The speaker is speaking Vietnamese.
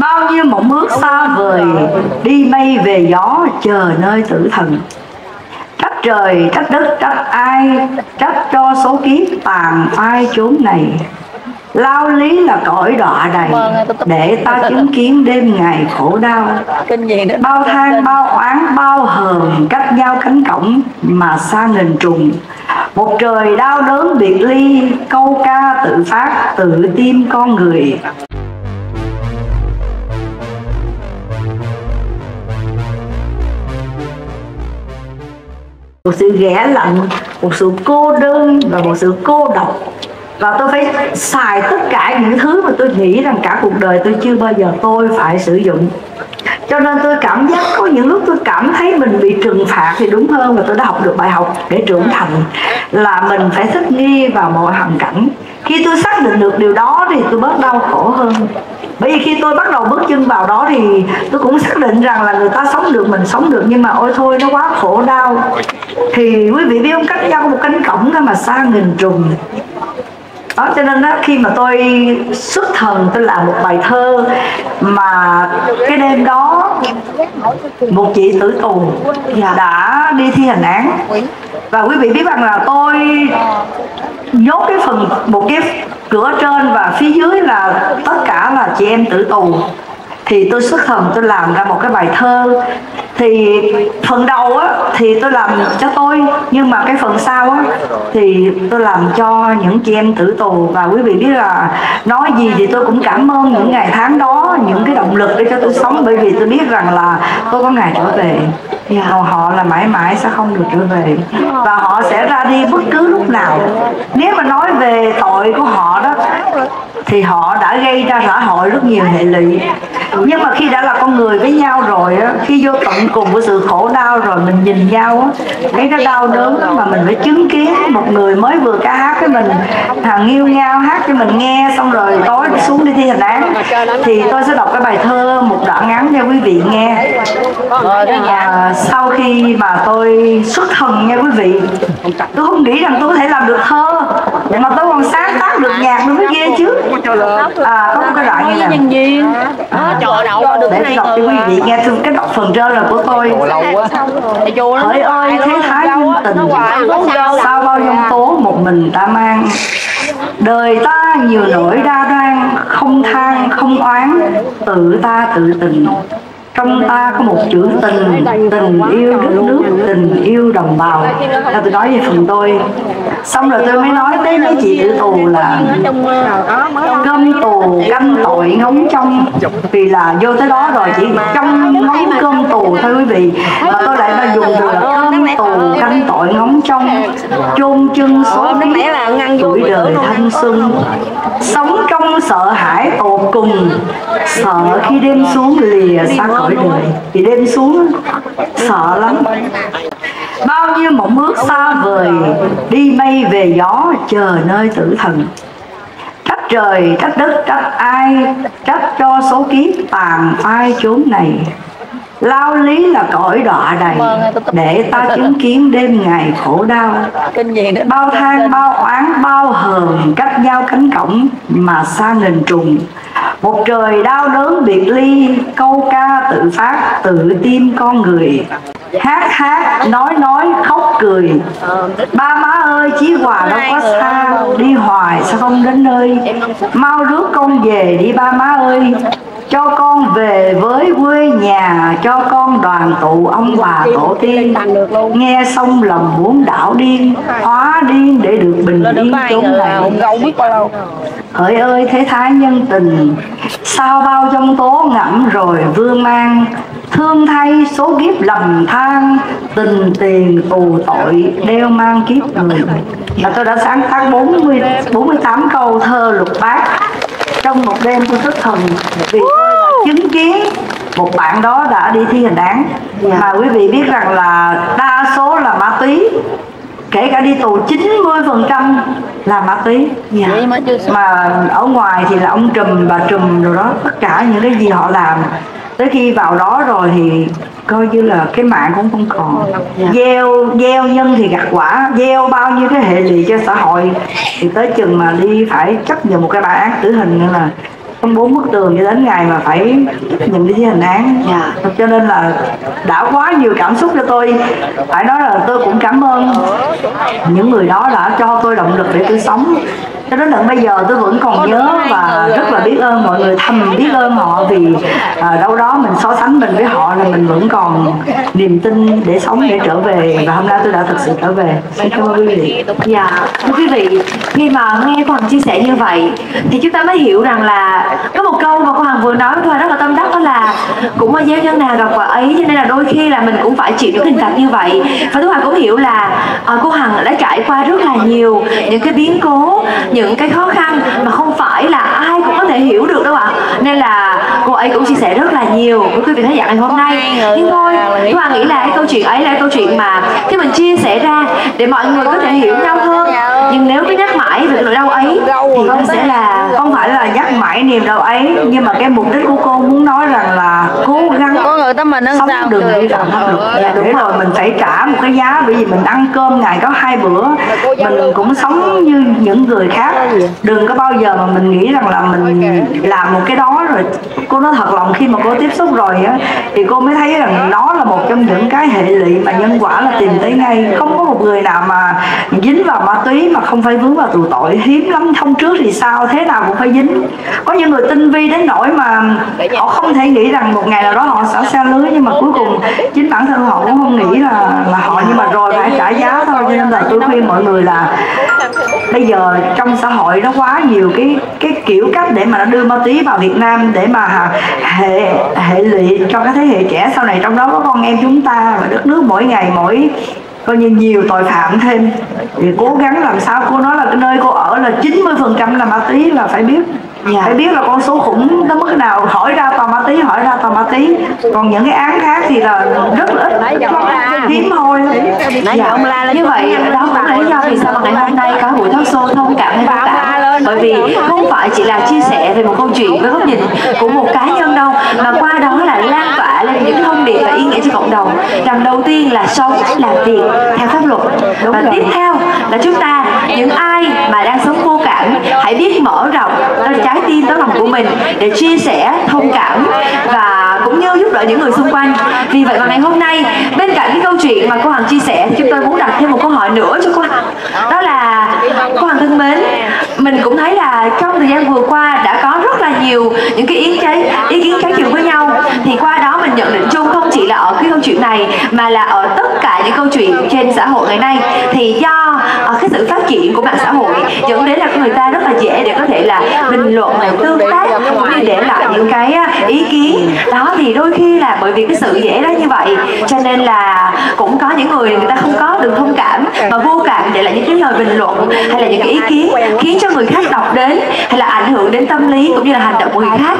bao nhiêu mộng ước xa vời đi mây về gió chờ nơi tử thần. Trách trời trách đất trách ai trách cho số kiếp tàn phai chốn này. Lao lý là cõi đọa đầy để ta chứng kiến đêm ngày khổ đau. Bao than bao oán bao hờn cách nhau cánh cổng mà xa nghìn trùng. Một trời đau đớn biệt ly câu ca tự phát tự tim con người một sự ghẻ lạnh, một sự cô đơn và một sự cô độc. Và tôi phải xài tất cả những thứ mà tôi nghĩ rằng cả cuộc đời tôi chưa bao giờ tôi phải sử dụng. Cho nên tôi cảm giác có những lúc tôi cảm thấy mình bị trừng phạt thì đúng hơn và tôi đã học được bài học để trưởng thành, là mình phải thích nghi vào mọi hoàn cảnh. Khi tôi xác định được điều đó thì tôi bớt đau khổ hơn bởi vì khi tôi bắt đầu bước chân vào đó thì tôi cũng xác định rằng là người ta sống được mình sống được. Nhưng mà ôi thôi nó quá khổ đau. Thì quý vị biết không cách nhau một cánh cổng mà xa nghìn trùng. Đó cho nên đó khi mà tôi xuất thần tôi làm một bài thơ mà cái đêm đó một chị tử tù đã đi thi hành án. Và quý vị biết rằng là tôi nhốt cái phần một cái cửa trên và phía dưới là tất cả là chị em tử tù. Thì tôi xuất thần, tôi làm ra một cái bài thơ. Thì phần đầu á, thì tôi làm cho tôi, nhưng mà cái phần sau á, thì tôi làm cho những chị em tử tù. Và quý vị biết là nói gì thì tôi cũng cảm ơn những ngày tháng đó, những cái động lực để cho tôi sống. Bởi vì tôi biết rằng là tôi có ngày trở về yeah. họ là mãi mãi sẽ không được trở về và họ sẽ ra đi bất cứ lúc nào nếu mà nói về tội của họ đó thì họ đã gây ra xã hội rất nhiều hệ lụy. Nhưng mà khi đã là con người với nhau rồi á khi vô tận cùng của sự khổ đau rồi mình nhìn nhau á cái nó đau đớn mà mình phải chứng kiến một người mới vừa ca hát với mình thằng yêu nhau hát cho mình nghe xong rồi tối xuống đi thi hành án. Thì tôi sẽ đọc cái bài thơ một đoạn ngắn cho quý vị nghe. À, sau khi mà tôi xuất thần nha quý vị tôi không nghĩ rằng tôi có thể làm được thơ nhưng mà tôi còn sáng tác được nhạc mới ghê chứ. À có một cái đoạn như nhân viên à, để đọc cho quý vị nghe thương cái đọc phần trên là của tôi. Hỡi ơi thế thái nhân tình sao bao dung tố một mình ta mang? Đời ta nhiều nỗi đa đoan không than không oán. Tự ta tự tình trong ta có một chữ tình tình yêu đất nước, tình yêu đồng bào. Là tôi nói về phần tôi. Xong rồi tôi mới nói tới mấy chị tử tù là cơm tù canh tội, ngóng trong vì là vô tới đó rồi, chỉ trong ngóng cơm tù thôi quý vị. Mà tôi lại mà dùng từ là cơm tù canh tội, ngóng trong chôn chân số tuổi đời thanh xuân sống trong sợ hãi tột cùng. Sợ khi đêm xuống lìa xa khỏi đời. Thì đêm xuống sợ lắm. Bao nhiêu mộng ước xa vời, đi mây về gió chờ nơi tử thần. Trách trời, trách đất, trách ai, trách cho số kiếp tàn phai chốn này lao lý là cõi đọa đầy để ta chứng kiến đêm ngày khổ đau. Bao than bao oán bao hờn cách nhau cánh cổng mà xa nghìn trùng. Một trời đau đớn biệt ly câu ca tự phát tự tim con người. Hát hát nói nói khóc cười. Ba má ơi chí hòa đâu có xa đi hoài sao không đến nơi? mau rước con về đi ba má ơi cho con về với quê nhà, cho con đoàn tụ ông bà tổ tiên. Nghe xong lòng muốn đảo điên, hóa điên để được bình yên chốn này hỡi ơi, thế thái nhân tình, sao bao trong tố ngẫm rồi vương mang? Thương thay số kiếp lầm than, tình tiền tù tội đeo mang kiếp người. Là tôi đã sáng tác 40 48 câu thơ lục bát. Trong một đêm tôi thức thần, vì chứng kiến. Một bạn đó đã đi thi hành án. Mà quý vị biết rằng là đa số là ma túy. Kể cả đi tù 90 phần trăm là ma túy. Mà ở ngoài thì là ông trùm bà trùm rồi đó. Tất cả những cái gì họ làm. Tới khi vào đó rồi thì coi như là cái mạng cũng không còn. Gieo gieo nhân thì gặt quả. Gieo bao nhiêu cái hệ lụy cho xã hội. Thì tới chừng mà đi phải chấp nhận một cái bản án tử hình nữa là trong bốn bức tường cho đến ngày mà phải nhận đi thi hành án Dạ. cho nên là đã quá nhiều cảm xúc cho tôi. Phải nói là tôi cũng cảm ơn những người đó đã cho tôi động lực để tôi sống cho đến tận bây giờ tôi vẫn còn nhớ và rất là biết ơn mọi người thầm biết ơn họ vì à, đâu đó mình so sánh mình với họ là mình vẫn còn niềm tin để sống để trở về. Và hôm nay tôi đã thực sự trở về. Xin cảm ơn quý vị. Dạ, thưa quý vị, khi mà nghe cô Hằng chia sẻ như vậy thì chúng ta mới hiểu rằng là có một câu mà cô Hằng vừa nói thôi rất là tâm đắc đó là cũng có gieo nhân nào gặp quả ấy cho nên là đôi khi là mình cũng phải chịu những hình phạt như vậy. Và Thu Hằng cũng hiểu là ờ, cô Hằng đã trải qua rất là nhiều những cái biến cố, những cái khó khăn mà không phải là ai cũng có thể hiểu được đâu ạ. Nên là cô ấy cũng chia sẻ rất là nhiều với quý vị khán giả ngày hôm nay. Nhưng thôi Thu Hằng nghĩ là cái câu chuyện ấy là câu chuyện mà khi mình chia sẻ ra để mọi người có thể hiểu nhau hơn. Nhưng nếu cứ nhắc mãi về nỗi đau ấy thì nó sẽ là mãi niềm đau ấy. Nhưng mà cái mục đích của cô muốn nói rằng là cố gắng có người tâm mình sống sao đừng vi phạm pháp luật dạ, để rồi mình phải trả một cái giá. Bởi vì mình ăn cơm ngày có hai bữa mình cũng sống như những người khác. Đừng có bao giờ mà mình nghĩ rằng là mình làm một cái đó rồi. Cô nói thật lòng, khi mà cô tiếp xúc rồi á, thì cô mới thấy rằng nó là một trong những cái hệ lụy mà nhân quả là tìm tới ngay. Không có một người nào mà dính vào ma túy mà không phải vướng vào tù tội. Hiếm lắm, thông trước thì sao thế nào cũng phải dính. Có những người tinh vi đến nỗi mà họ không thể nghĩ rằng một ngày nào đó họ sẽ xa lưới, nhưng mà cuối cùng chính bản thân họ cũng không nghĩ là là họ. Nhưng mà rồi phải trả giá thôi, cho nên là tôi khuyên mọi người là bây giờ trong xã hội nó quá nhiều cái cái kiểu cách để mà nó đưa ma túy vào Việt Nam để mà hệ hệ lụy cho các thế hệ trẻ sau này. Trong đó có con em chúng ta và đất nước mỗi ngày mỗi coi như nhiều tội phạm thêm. Thì cố gắng làm sao cô nói là cái nơi cô ở là 90 phần trăm là ma túy là phải biết. Dạ. phải biết là con số khủng tới mức nào. Hỏi ra tòa ma túy hỏi ra tòa ma túy. Còn những cái án khác thì là rất là ít. Hiếm thôi Dạ. Như vậy đó cũng là lý do vì sao mà ngày hôm nay có buổi talk show thông cảm hay thông bởi vì không phải chỉ là chia sẻ về một câu chuyện với góc nhìn của một cá nhân đâu mà qua đó là lan tỏa lên những thông điệp và ý nghĩa cho cộng đồng. Rằng đầu tiên là sống làm việc theo pháp luật. Và tiếp theo là chúng ta những ai mà đang sống vô cảm hãy biết mở rộng trái tim tấm lòng của mình để chia sẻ thông cảm và cũng như giúp đỡ những người xung quanh. Vì vậy mà ngày hôm nay bên cạnh cái câu chuyện mà cô Hằng chia sẻ thì chúng tôi muốn đặt thêm một câu hỏi nữa cho cô Hằng. Đó là cô Hằng thân mến mình cũng thấy là trong thời gian vừa qua đã có rất là nhiều những cái ý trái ý kiến trái chiều với nhau. Thì qua đó mình nhận định chung không chỉ là ở cái câu chuyện này, mà là ở tất cả những câu chuyện trên xã hội ngày nay. Thì do ờ, cái sự phát triển của mạng xã hội dẫn đến là người ta rất là dễ để có thể là bình luận, tương tác, cũng như để lại những cái ý kiến. Đó, thì đôi khi là bởi vì cái sự dễ đó như vậy, cho nên là cũng có những người người ta không có được thông cảm mà vô cảm để lại những cái lời bình luận hay là những cái ý kiến khiến cho người khác đọc đến hay là ảnh hưởng đến tâm lý cũng như là hành động của người khác.